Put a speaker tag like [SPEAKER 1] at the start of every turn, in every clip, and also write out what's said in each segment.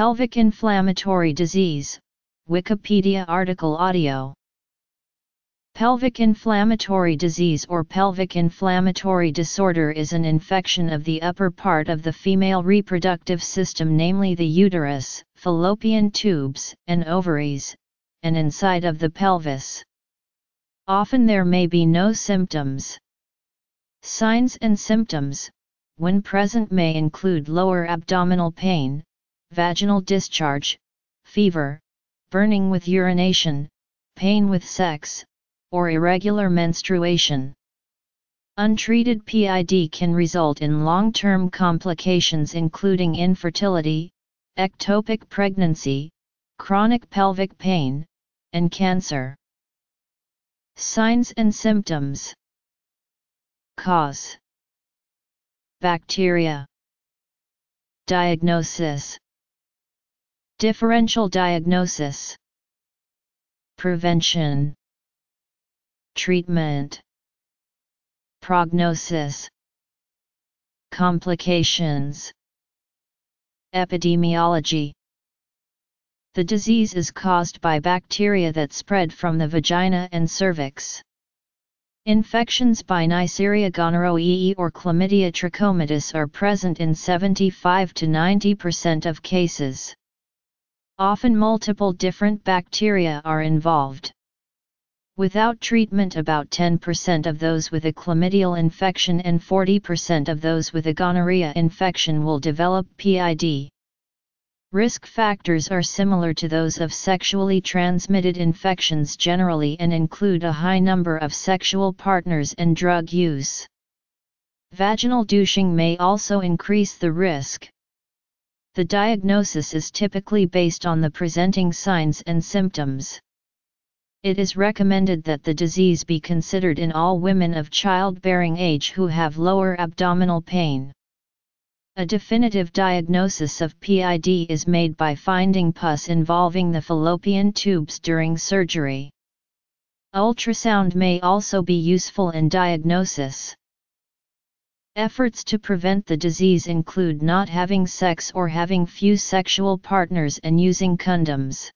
[SPEAKER 1] Pelvic inflammatory disease, Wikipedia article audio. Pelvic inflammatory disease or pelvic inflammatory disorder is an infection of the upper part of the female reproductive system namely the uterus, fallopian tubes, and ovaries, and inside of the pelvis. Often there may be no symptoms. Signs and symptoms, when present may include lower abdominal pain, vaginal discharge, fever, burning with urination, pain with sex, or irregular menstruation. Untreated PID can result in long-term complications including infertility, ectopic pregnancy, chronic pelvic pain, and cancer. Signs and symptoms Cause Bacteria Diagnosis Differential diagnosis. Prevention. Treatment. Prognosis. Complications. Epidemiology. The disease is caused by bacteria that spread from the vagina and cervix. Infections by Neisseria gonorrhoeae or Chlamydia trachomatis are present in 75 to 90% of cases. Often multiple different bacteria are involved. Without treatment about 10% of those with a chlamydial infection and 40% of those with a gonorrhea infection will develop PID. Risk factors are similar to those of sexually transmitted infections generally and include a high number of sexual partners and drug use. Vaginal douching may also increase the risk. The diagnosis is typically based on the presenting signs and symptoms. It is recommended that the disease be considered in all women of childbearing age who have lower abdominal pain. A definitive diagnosis of PID is made by finding pus involving the fallopian tubes during surgery. Ultrasound may also be useful in diagnosis. Efforts to prevent the disease include not having sex or having few sexual partners and using condoms.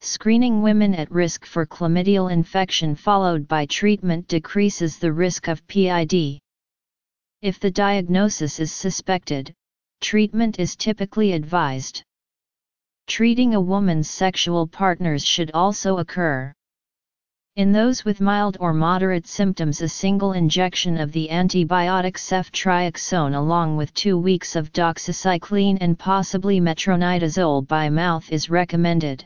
[SPEAKER 1] Screening women at risk for chlamydial infection followed by treatment decreases the risk of PID. If the diagnosis is suspected, treatment is typically advised. Treating a woman's sexual partners should also occur. In those with mild or moderate symptoms a single injection of the antibiotic ceftriaxone along with two weeks of doxycycline and possibly metronidazole by mouth is recommended.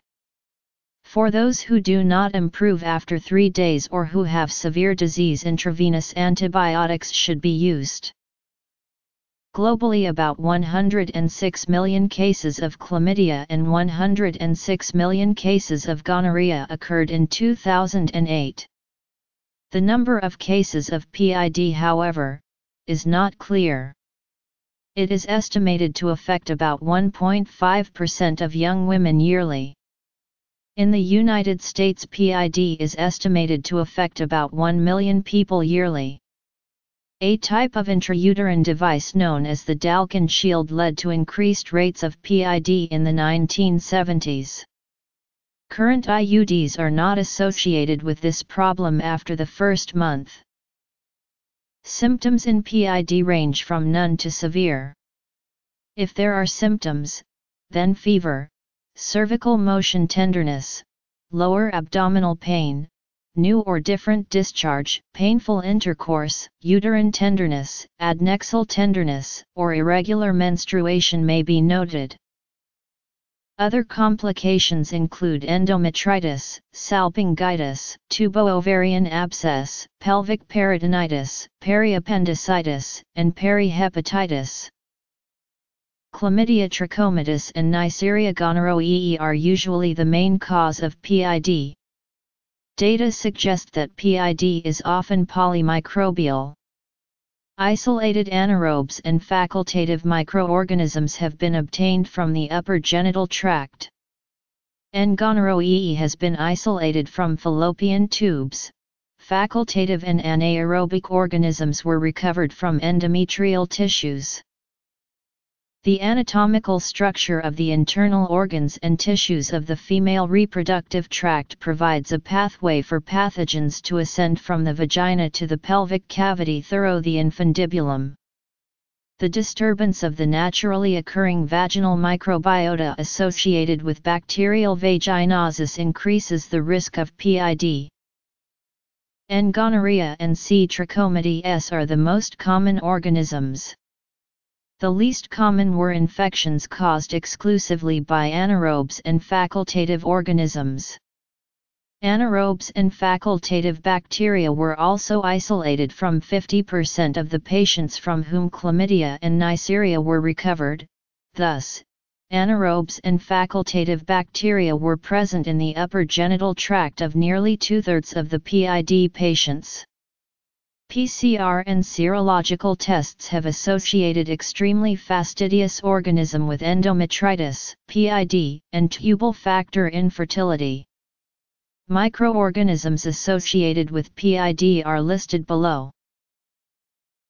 [SPEAKER 1] For those who do not improve after three days or who have severe disease intravenous antibiotics should be used. Globally about 106 million cases of chlamydia and 106 million cases of gonorrhea occurred in 2008. The number of cases of PID however, is not clear. It is estimated to affect about 1.5% of young women yearly. In the United States PID is estimated to affect about 1 million people yearly. A type of intrauterine device known as the Dalkon shield led to increased rates of PID in the 1970s. Current IUDs are not associated with this problem after the first month. Symptoms in PID range from none to severe. If there are symptoms, then fever, cervical motion tenderness, lower abdominal pain, new or different discharge, painful intercourse, uterine tenderness, adnexal tenderness, or irregular menstruation may be noted. Other complications include endometritis, salpingitis, tubo-ovarian abscess, pelvic peritonitis, periappendicitis, and perihepatitis. Chlamydia trachomatis and Neisseria gonorrhoeae are usually the main cause of PID. Data suggest that PID is often polymicrobial. Isolated anaerobes and facultative microorganisms have been obtained from the upper genital tract. N. gonorrhoeae has been isolated from fallopian tubes. Facultative and anaerobic organisms were recovered from endometrial tissues. The anatomical structure of the internal organs and tissues of the female reproductive tract provides a pathway for pathogens to ascend from the vagina to the pelvic cavity through the infundibulum. The disturbance of the naturally occurring vaginal microbiota associated with bacterial vaginosis increases the risk of PID. N. gonorrhea and C. trachomatis are the most common organisms. The least common were infections caused exclusively by anaerobes and facultative organisms. Anaerobes and facultative bacteria were also isolated from 50% of the patients from whom chlamydia and Neisseria were recovered, thus, anaerobes and facultative bacteria were present in the upper genital tract of nearly two-thirds of the PID patients. PCR and serological tests have associated extremely fastidious organism with endometritis, PID, and tubal factor infertility. Microorganisms associated with PID are listed below.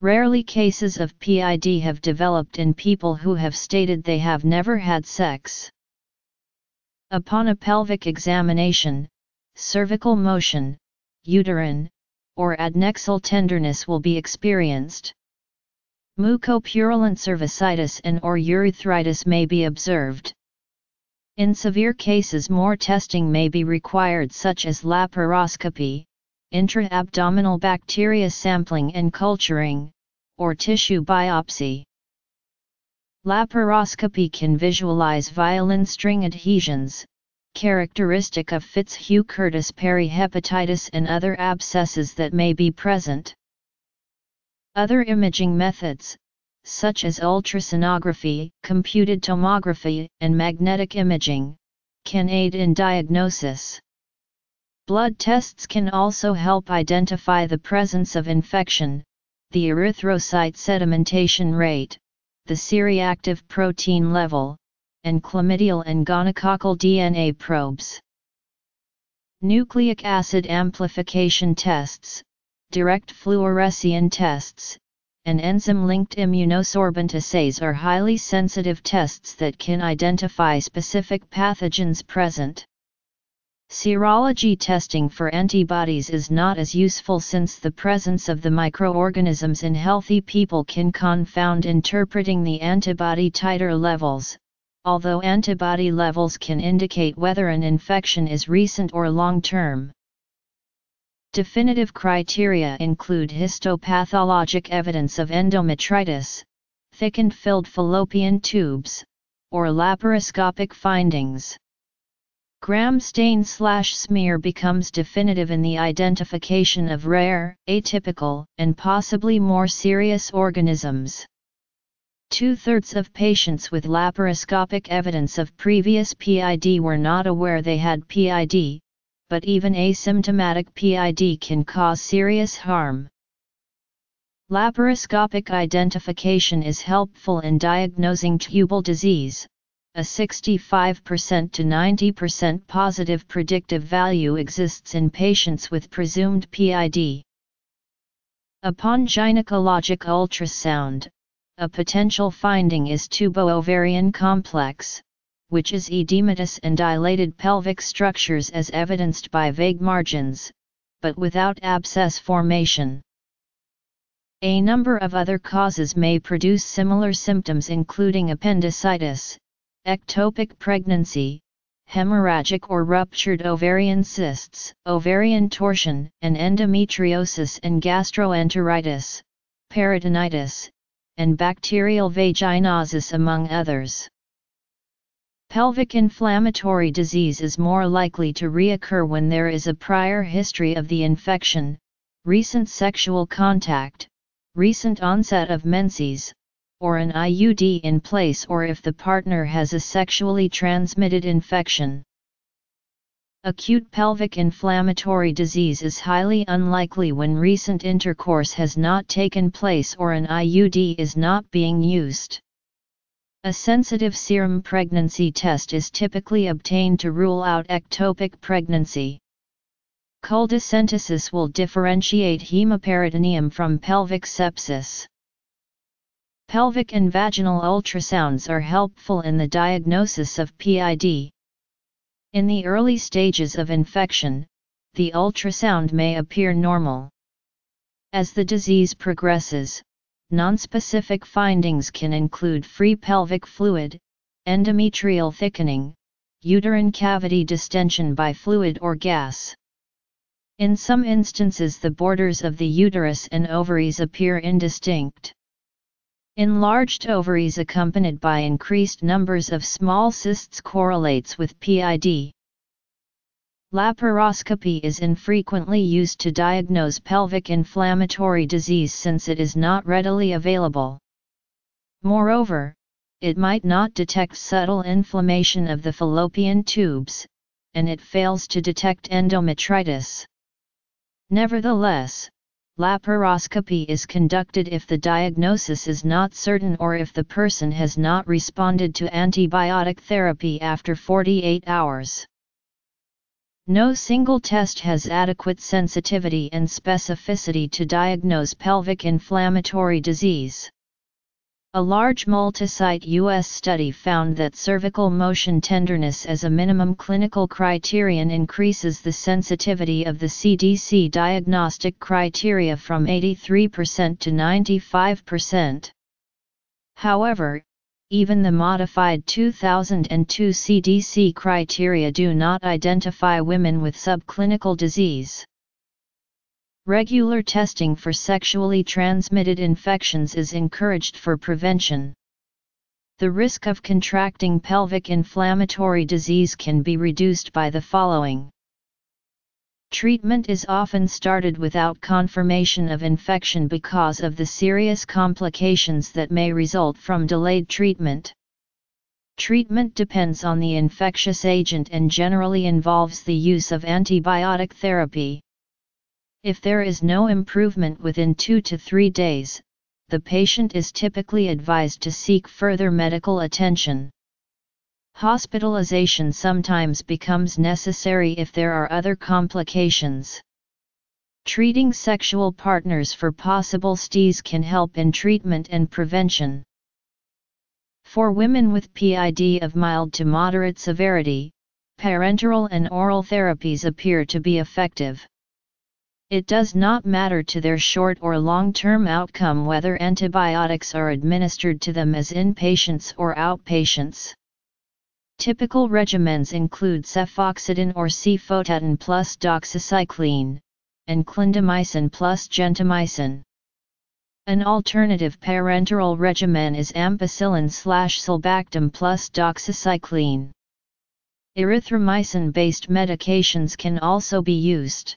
[SPEAKER 1] Rarely cases of PID have developed in people who have stated they have never had sex. Upon a pelvic examination, cervical motion, uterine, or adnexal tenderness will be experienced. Mucopurulent cervicitis and or urethritis may be observed. In severe cases more testing may be required such as laparoscopy, intra-abdominal bacteria sampling and culturing, or tissue biopsy. Laparoscopy can visualize violin string adhesions, characteristic of Fitzhugh-Curtis perihepatitis and other abscesses that may be present. Other imaging methods, such as ultrasonography, computed tomography, and magnetic imaging, can aid in diagnosis. Blood tests can also help identify the presence of infection, the erythrocyte sedimentation rate, the C-reactive protein level, and chlamydial and gonococcal DNA probes. Nucleic acid amplification tests, direct fluorescein tests, and enzyme-linked immunosorbent assays are highly sensitive tests that can identify specific pathogens present. Serology testing for antibodies is not as useful since the presence of the microorganisms in healthy people can confound interpreting the antibody titer levels, although antibody levels can indicate whether an infection is recent or long-term. Definitive criteria include histopathologic evidence of endometritis, thickened filled fallopian tubes, or laparoscopic findings. Gram stain slash smear becomes definitive in the identification of rare, atypical, and possibly more serious organisms. Two-thirds of patients with laparoscopic evidence of previous PID were not aware they had PID, but even asymptomatic PID can cause serious harm. Laparoscopic identification is helpful in diagnosing tubal disease. A 65% to 90% positive predictive value exists in patients with presumed PID. Upon gynecologic ultrasound, a potential finding is tubo-ovarian complex, which is edematous and dilated pelvic structures as evidenced by vague margins, but without abscess formation. A number of other causes may produce similar symptoms including appendicitis, ectopic pregnancy, hemorrhagic or ruptured ovarian cysts, ovarian torsion, and endometriosis and gastroenteritis, peritonitis, and bacterial vaginosis among others. Pelvic inflammatory disease is more likely to reoccur when there is a prior history of the infection, recent sexual contact, recent onset of menses, or an IUD in place or if the partner has a sexually transmitted infection. Acute pelvic inflammatory disease is highly unlikely when recent intercourse has not taken place or an IUD is not being used. A sensitive serum pregnancy test is typically obtained to rule out ectopic pregnancy. Culdocentesis will differentiate hemoperitoneum from pelvic sepsis. Pelvic and vaginal ultrasounds are helpful in the diagnosis of PID. In the early stages of infection, the ultrasound may appear normal. As the disease progresses, nonspecific findings can include free pelvic fluid, endometrial thickening, uterine cavity distension by fluid or gas. In some instances the borders of the uterus and ovaries appear indistinct. Enlarged ovaries accompanied by increased numbers of small cysts correlates with PID. Laparoscopy is infrequently used to diagnose pelvic inflammatory disease since it is not readily available. Moreover, it might not detect subtle inflammation of the fallopian tubes, and it fails to detect endometritis. Nevertheless, laparoscopy is conducted if the diagnosis is not certain or if the person has not responded to antibiotic therapy after 48 hours. No single test has adequate sensitivity and specificity to diagnose pelvic inflammatory disease. A large multi-site U.S. study found that cervical motion tenderness as a minimum clinical criterion increases the sensitivity of the CDC diagnostic criteria from 83% to 95%. However, even the modified 2002 CDC criteria do not identify women with subclinical disease. Regular testing for sexually transmitted infections is encouraged for prevention. The risk of contracting pelvic inflammatory disease can be reduced by the following. Treatment is often started without confirmation of infection because of the serious complications that may result from delayed treatment. Treatment depends on the infectious agent and generally involves the use of antibiotic therapy. If there is no improvement within 2 to 3 days, the patient is typically advised to seek further medical attention. Hospitalization sometimes becomes necessary if there are other complications. Treating sexual partners for possible STIs can help in treatment and prevention. For women with PID of mild to moderate severity, parenteral and oral therapies appear to be effective. It does not matter to their short or long-term outcome whether antibiotics are administered to them as inpatients or outpatients. Typical regimens include cefoxitin or cefotetan plus doxycycline, and clindamycin plus gentamicin. An alternative parenteral regimen is ampicillin slash sulbactam plus doxycycline. Erythromycin-based medications can also be used.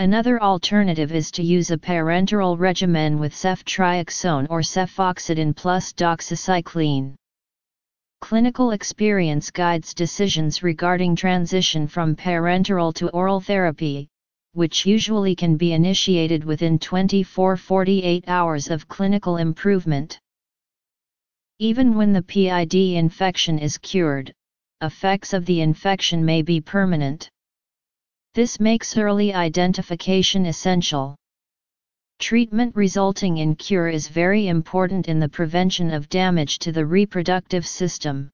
[SPEAKER 1] Another alternative is to use a parenteral regimen with ceftriaxone or cefoxitin plus doxycycline. Clinical experience guides decisions regarding transition from parenteral to oral therapy, which usually can be initiated within 24-48 hours of clinical improvement. Even when the PID infection is cured, effects of the infection may be permanent. This makes early identification essential. Treatment resulting in cure is very important in the prevention of damage to the reproductive system.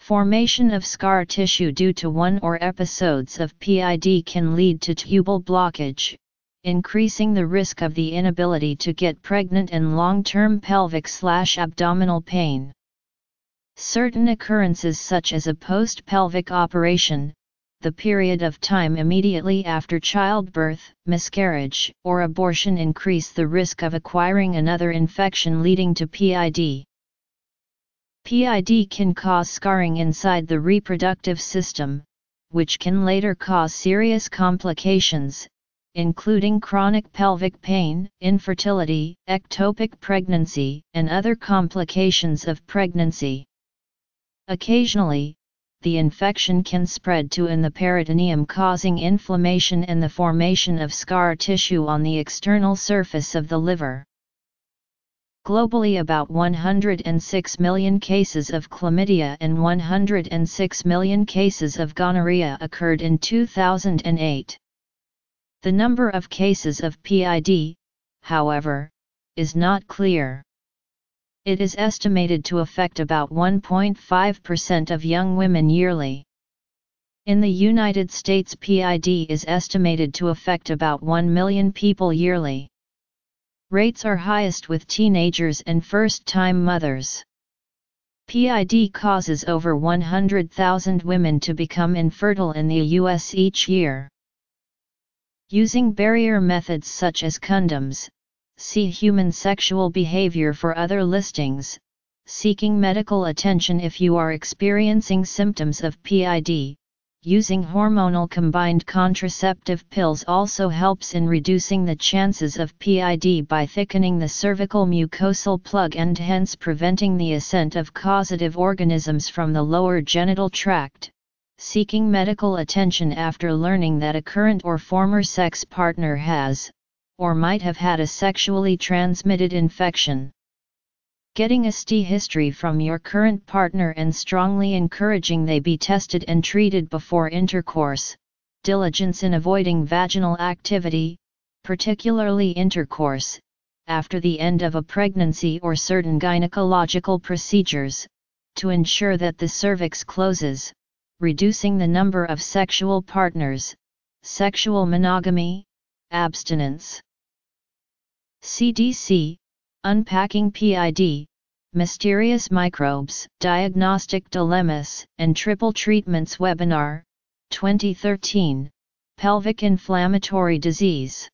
[SPEAKER 1] Formation of scar tissue due to one or episodes of PID can lead to tubal blockage, increasing the risk of the inability to get pregnant and long-term pelvic-slash-abdominal pain. Certain occurrences such as a post-pelvic operation, the period of time immediately after childbirth, miscarriage, or abortion increase the risk of acquiring another infection leading to PID. PID can cause scarring inside the reproductive system, which can later cause serious complications, including chronic pelvic pain, infertility, ectopic pregnancy, and other complications of pregnancy. Occasionally, the infection can spread to in the peritoneum causing inflammation and the formation of scar tissue on the external surface of the liver. Globally about 106 million cases of chlamydia and 106 million cases of gonorrhea occurred in 2008. The number of cases of PID, however, is not clear. It is estimated to affect about 1.5% of young women yearly. In the United States PID is estimated to affect about 1 million people yearly. Rates are highest with teenagers and first-time mothers. PID causes over 100,000 women to become infertile in the US each year. Using barrier methods such as condoms, see human sexual behavior for other listings, seeking medical attention if you are experiencing symptoms of PID, using hormonal combined contraceptive pills also helps in reducing the chances of PID by thickening the cervical mucosal plug and hence preventing the ascent of causative organisms from the lower genital tract. Seeking medical attention after learning that a current or former sex partner has, or might have had a sexually transmitted infection. Getting a STI history from your current partner and strongly encouraging they be tested and treated before intercourse, diligence in avoiding vaginal activity, particularly intercourse, after the end of a pregnancy or certain gynecological procedures, to ensure that the cervix closes, reducing the number of sexual partners, sexual monogamy, abstinence. CDC, Unpacking PID, Mysterious Microbes, Diagnostic Dilemmas, and Triple Treatments Webinar, 2013, Pelvic Inflammatory Disease.